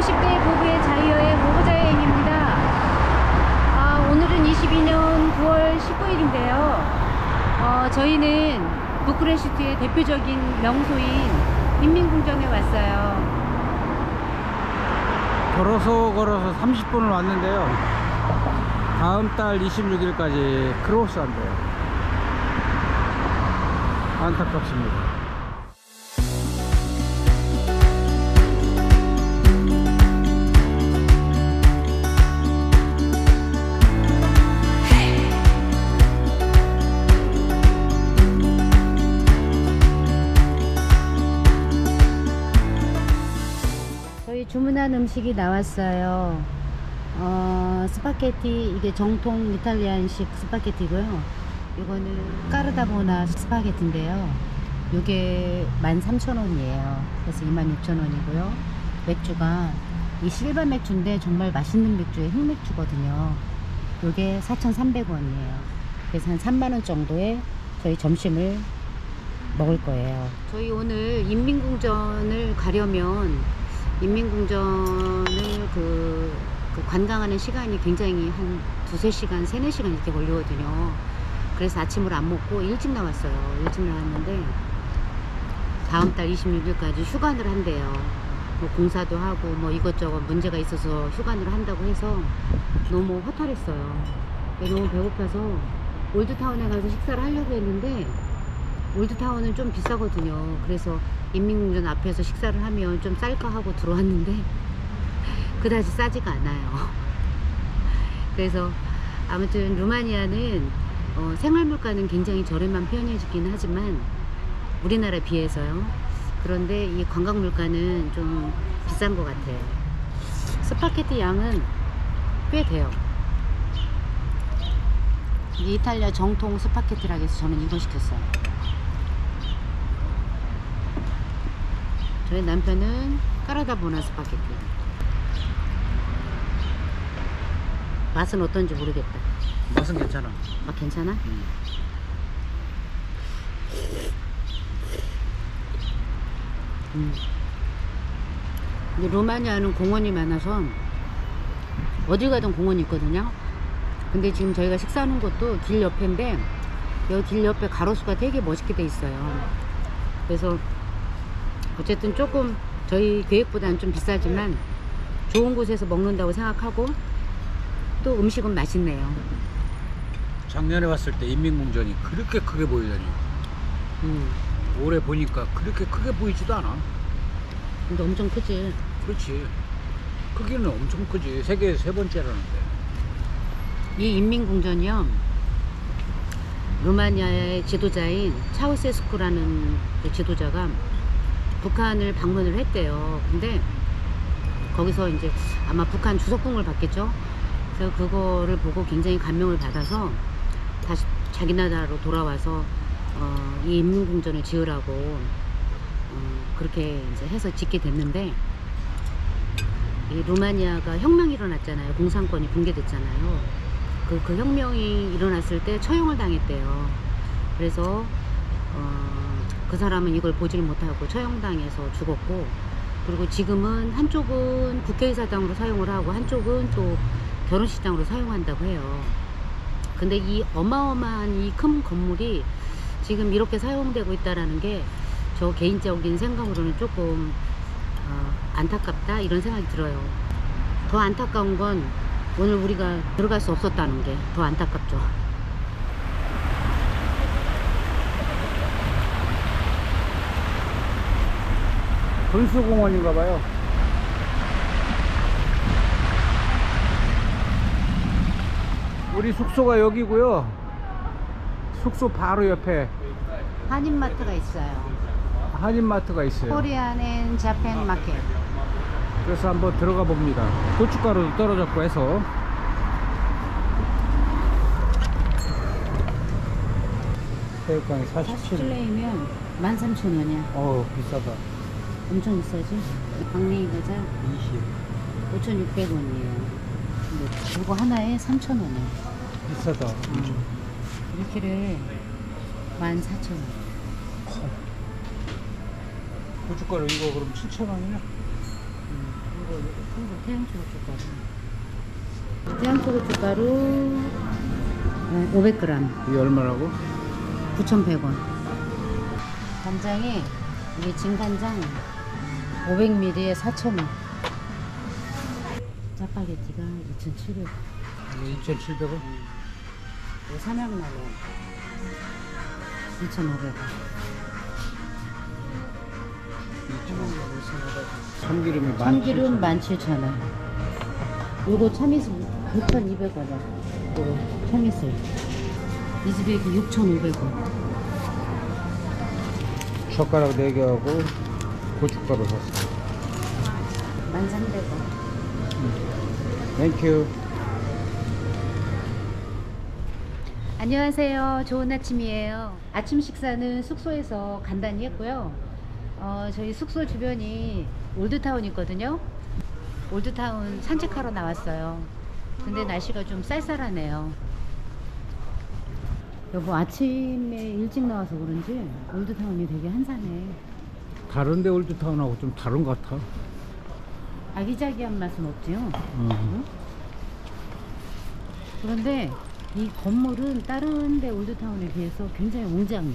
50대 부부의 자유여행 모보자 여행입니다. 아, 오늘은 22년 9월 19일인데요. 어, 저희는 부크레슈트의 대표적인 명소인 인민궁전에 왔어요. 걸어서 걸어서 30분을 왔는데요. 다음 달 26일까지 크로스 한대요. 안타깝습니다. 주문한 음식이 나왔어요. 어, 스파게티 이게 정통 이탈리안식 스파게티고요. 이거는 까르다보나 스파게티인데요. 이게 13,000원이에요. 그래서 26,000원이고요. 맥주가 이 실바 맥주인데 정말 맛있는 맥주의 흑맥주거든요. 이게 4,300원이에요. 그래서 한 3만 원 정도의 저희 점심을 먹을 거예요. 저희 오늘 인민궁전을 가려면 인민궁전을 그, 그 관광하는 시간이 굉장히 한 두세 시간, 세네 시간 이렇게 걸리거든요. 그래서 아침을 안 먹고 일찍 나왔어요. 일찍 나왔는데 다음 달 26일까지 휴관을 한대요. 뭐 공사도 하고 뭐 이것저것 문제가 있어서 휴관을 한다고 해서 너무 허탈했어요. 너무 배고파서 올드타운에 가서 식사를 하려고 했는데 올드타운은 좀 비싸거든요. 그래서 인민궁전 앞에서 식사를 하면 좀 쌀까 하고 들어왔는데 그다지 싸지가 않아요. 그래서 아무튼 루마니아는 어, 생활물가는 굉장히 저렴한 편이긴 하지만 우리나라에 비해서요. 그런데 이 관광물가는 좀 비싼 것 같아요. 스파게티 양은 꽤 돼요. 이탈리아 정통 스파게티라고 해서 저는 이거 시켰어요. 저희 남편은 까라다 보나 스파게티. 맛은 어떤지 모르겠다. 맛은 괜찮아. 아, 괜찮아? 음. 음. 근데 루마니아는 공원이 많아서 어디 가든 공원이 있거든요. 근데 지금 저희가 식사하는 곳도 길 옆인데 여기 길 옆에 가로수가 되게 멋있게 돼 있어요. 그래서 어쨌든 조금 저희 계획보다는 좀 비싸지만 좋은 곳에서 먹는다고 생각하고 또 음식은 맛있네요. 작년에 왔을 때 인민궁전이 그렇게 크게 보이더니 음. 올해 보니까 그렇게 크게 보이지도 않아. 근데 엄청 크지. 그렇지. 크기는 엄청 크지. 세계 세 번째라는데. 이 인민궁전이요. 루마니아의 지도자인 차우세스쿠라는 그 지도자가 북한을 방문을 했대요. 근데 거기서 이제 아마 북한 주석궁을 받겠죠. 그래서 그거를 보고 굉장히 감명을 받아서 다시 자기 나라로 돌아와서 어, 이 인민궁전을 지으라고 어, 그렇게 이제 해서 짓게 됐는데 이 루마니아가 혁명이 일어났잖아요. 공산권이 붕괴됐잖아요. 그, 그 혁명이 일어났을 때 처형을 당했대요. 그래서 어, 그 사람은 이걸 보질 못하고 처형당해서 죽었고 그리고 지금은 한쪽은 국회의사당으로 사용을 하고 한쪽은 또 결혼식장으로 사용한다고 해요. 근데 이 어마어마한 이 큰 건물이 지금 이렇게 사용되고 있다라는 게 저 개인적인 생각으로는 조금 어, 안타깝다 이런 생각이 들어요. 더 안타까운 건 오늘 우리가 들어갈 수 없었다는 게 더 안타깝죠. 분수공원인가 봐요. 우리 숙소가 여기고요. 숙소 바로 옆에 한인마트가 있어요. 한인마트가 있어요. Korean and Japan market. 그래서 한번 들어가 봅니다. 고춧가루도 떨어졌고 해서 새우깡이 47. 47레이면 13,000원이야. 어우 비싸다. 엄청 비싸지? 박내기 과자 20. 5,600원이에요. 근데 이거 하나에 3,000원이야. 비싸다. 엄청. 이렇게를 14,000원. 고춧가루 이거 그럼 7,000원이냐? 음, 한국 태양초 고 춧가루. 태양초 고 춧가루 네, 500g, 이게 얼마라고? 9,100원. 간장에 이게 진간장 500ml에 4,000원. 짜파게티가 2,700원. 이게 2,700원? 이거 삼양날로 2,500원. 삼양날로 2,500원. 참기름이 참기름 17,000원. 요거 참이슬 6,200원이야. 요거 참이슬. 이 집에 6,500원. 젓가락 4개하고 고춧가루 샀어 1,300원. Thank you 안녕하세요. 좋은 아침이에요. 아침 식사는 숙소에서 간단히 했고요. 어, 저희 숙소 주변이 old town 있거든요. old town 산책하러 나왔어요. 근데 날씨가 좀 쌀쌀하네요. 여보 아침에 일찍 나와서 그런지 올드타운이 되게 한산해. 다른데 올드타운하고 좀 다른 것 같아 아기자기한 맛은 없지요. 어. 그런데 이 건물은 다른 데 올드타운에 비해서 굉장히 웅장해.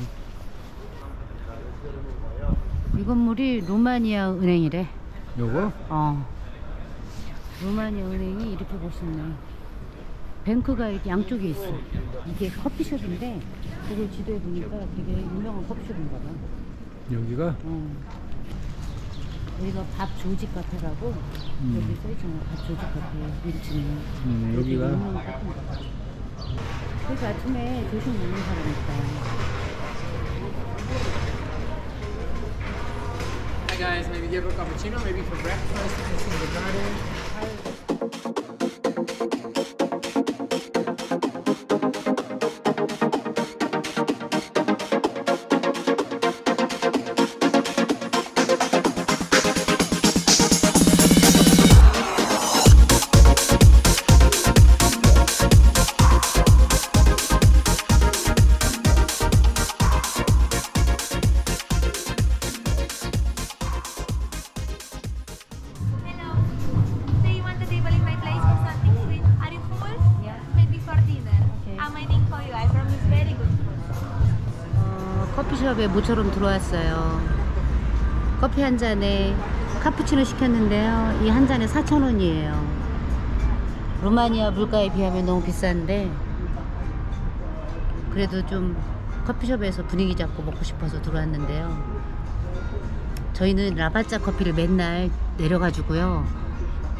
이 건물이 루마니아 은행이래. 요거? 어. 루마니아 은행이 이렇게 멋있네. 뱅크가 이렇게 양쪽에 있어. 이게 커피숍인데, 그걸 지도에 보니까 되게 유명한 커피숍인가 봐. 여기가? 어. 여기가 밥 조지 카페라고, 음. 여기 써있잖아. 밥 조지 카페 1층에. 음, 여기가 그래서 아침에 조식 먹는 사람 있다. Hi guys, maybe give a cappuccino, maybe for breakfast, is the garden. 커피숍에 모처럼 들어왔어요. 커피 한 잔에 카푸치노 시켰는데요. 이 한 잔에 4,000원이에요. 루마니아 물가에 비하면 너무 비싼데 그래도 좀 커피숍에서 분위기 잡고 먹고 싶어서 들어왔는데요. 저희는 라바짜 커피를 맨날 내려가지고요.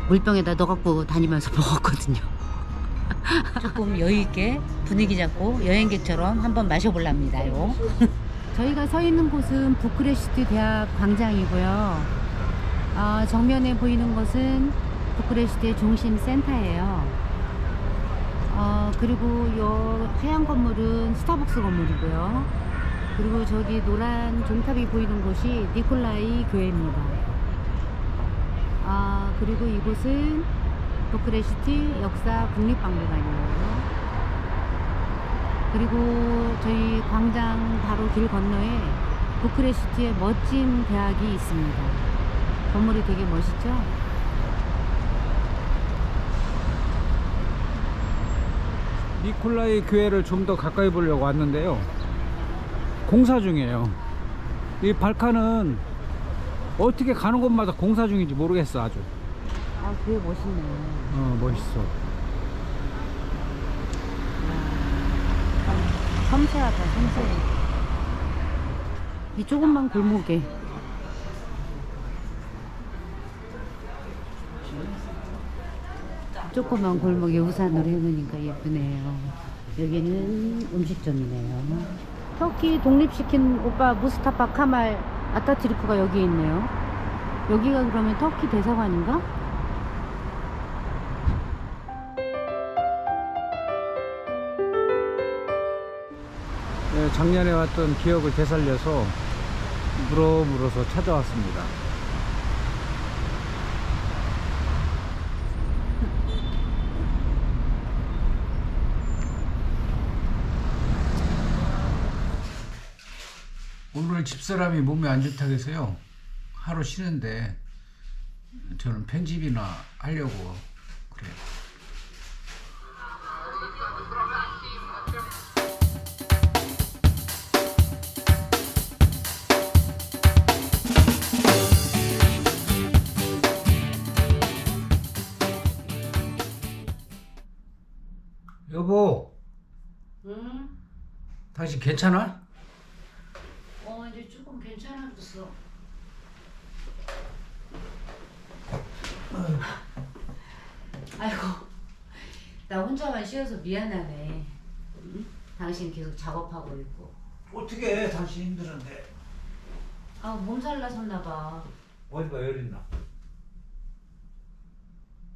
물병에다 넣어갖고 다니면서 먹었거든요. 조금 여유있게 분위기 잡고 여행객처럼 한번 마셔볼랍니다요. 저희가 서 있는 곳은 부크레슈트 대학 광장이고요. 어, 정면에 보이는 것은 부크레슈트의 중심 센터예요. 어, 그리고 요 하얀 건물은 스타벅스 건물이고요. 그리고 저기 노란 종탑이 보이는 곳이 니콜라이 교회입니다. 아, 그리고 이곳은 부크레슈트 역사 국립박물관이에요. 그리고 저희 광장 바로 길 건너에 부크레슈트의 멋진 대학이 있습니다. 건물이 되게 멋있죠? 니콜라이 교회를 좀 더 가까이 보려고 왔는데요 공사 중이에요 이 발칸은 어떻게 가는 곳마다 공사 중인지 모르겠어 아주 아, 교회 멋있네. 어 멋있어 섬세하다, 섬세해. 이 조금만 골목에. 조그만 골목에 우산으로 해놓으니까 예쁘네요. 여기는 음식점이네요. 터키 독립시킨 오빠 무스타파 카말 아타티르크가 여기 있네요. 여기가 그러면 터키 대사관인가? 작년에 왔던 기억을 되살려서 물어 물어서 찾아왔습니다 오늘 집사람이 몸이 안 좋다고 해서요 하루 쉬는데 저는 편집이나 하려고 그래요. 당신 괜찮아? 어 이제 조금 괜찮아졌어. 아이고 나 혼자만 쉬어서 미안하네. 응? 당신 계속 작업하고 있고. 어떻게 해? 당신 힘드는데 아 몸살 나섰나 봐. 어디가 열 있나?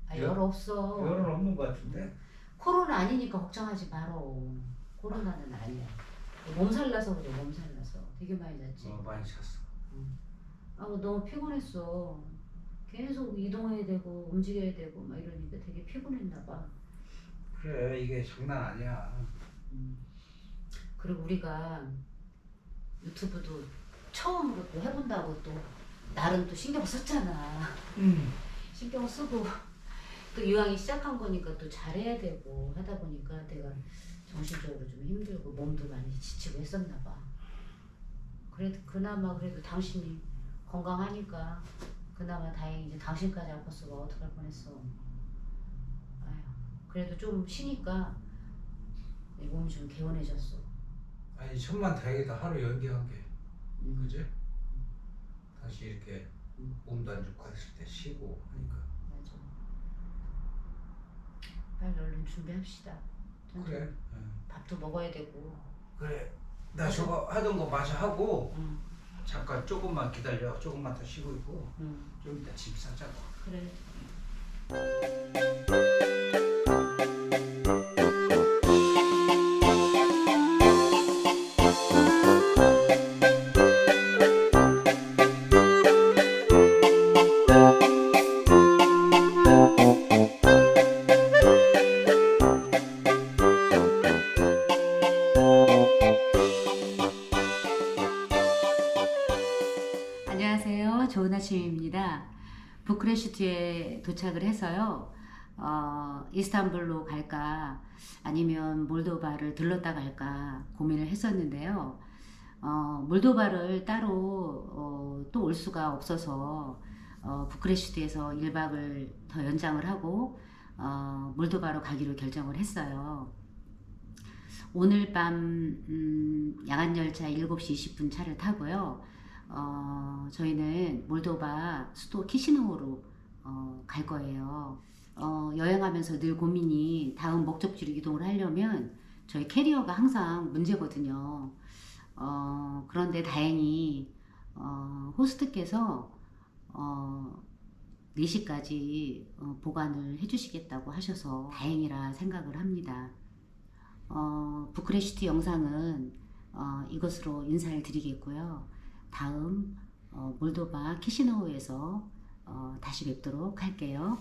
아, 열? 열 없어. 열은 없는 것 같은데. 코로나 아니니까 걱정하지 말어. 코로나는 아니야. 몸살 나서 그래 몸살 나서 되게 많이 났지. 어, 많이 찼어. 아 너무 피곤했어. 계속 이동해야 되고 움직여야 되고 막 이러니까 되게 피곤했나 봐. 그래 이게 장난 아니야. 그리고 우리가 유튜브도 처음으로 또 해본다고 또 나름 또 신경 썼잖아. 음. 신경 쓰고 또 이왕이 시작한 거니까 또 잘해야 되고 하다 보니까 내가 정신적으로 좀 힘들고 몸도 많이 지치고 했었나 봐. 그래도 그나마 그래도 당신이 건강하니까 그나마 다행히 이제 당신까지 아팠으면 어떡할 뻔했어. 아휴 그래도 좀 쉬니까 내 몸이 좀 개운해졌어. 아니 천만 다행이다 하루 연기한 게 음. 그지? 다시 이렇게 몸도 안 좋고 했을 때 쉬고 하니까 맞아. 빨리 얼른 준비합시다. 그래 응. 밥도 먹어야 되고. 그래 나 저거 하던 거 마저 하고 응, 잠깐 조금만 기다려 조금만 더 쉬고 있고 응. 좀 이따 집 사자고 그래. 안녕하세요. 좋은 아침입니다. 부크레슈트에 도착을 해서요. 어, 이스탄불로 갈까 아니면 몰도바를 들렀다 갈까 고민을 했었는데요. 어, 몰도바를 따로 어, 또올 수가 없어서 어, 부크레슈트에서 1박을 더 연장을 하고 어, 몰도바로 가기로 결정을 했어요. 오늘 밤 음, 야간 열차 7시 20분 차를 타고요. 어, 저희는 몰도바 수도 키시노우로 어, 갈 거예요. 어, 여행하면서 늘 고민이 다음 목적지로 이동을 하려면 저희 캐리어가 항상 문제거든요. 어, 그런데 다행히 어, 호스트께서 어, 4시까지 어, 보관을 해주시겠다고 하셔서 다행이라 생각을 합니다. 어, 부크레슈트 영상은 어, 이것으로 인사를 드리겠고요. 다음 어, 몰도바 키시노우에서 어, 다시 뵙도록 할게요.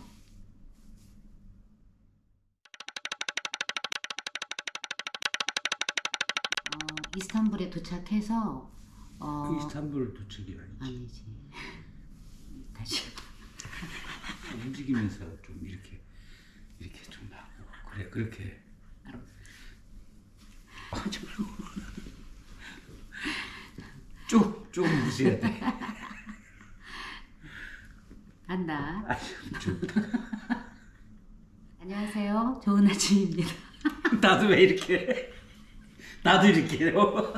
어, 이스탄불에 도착해서 어, 그 이스탄불 도착이 아니지. 아니지. 다시. 움직이면서 좀 이렇게 이렇게 좀 하고 그래 그렇게 하지 말고 쭉쭉 무시해야 돼 한다. 좀 안녕하세요. 좋은 아침입니다. 나도 왜 이렇게 해? 나도 이렇게 해요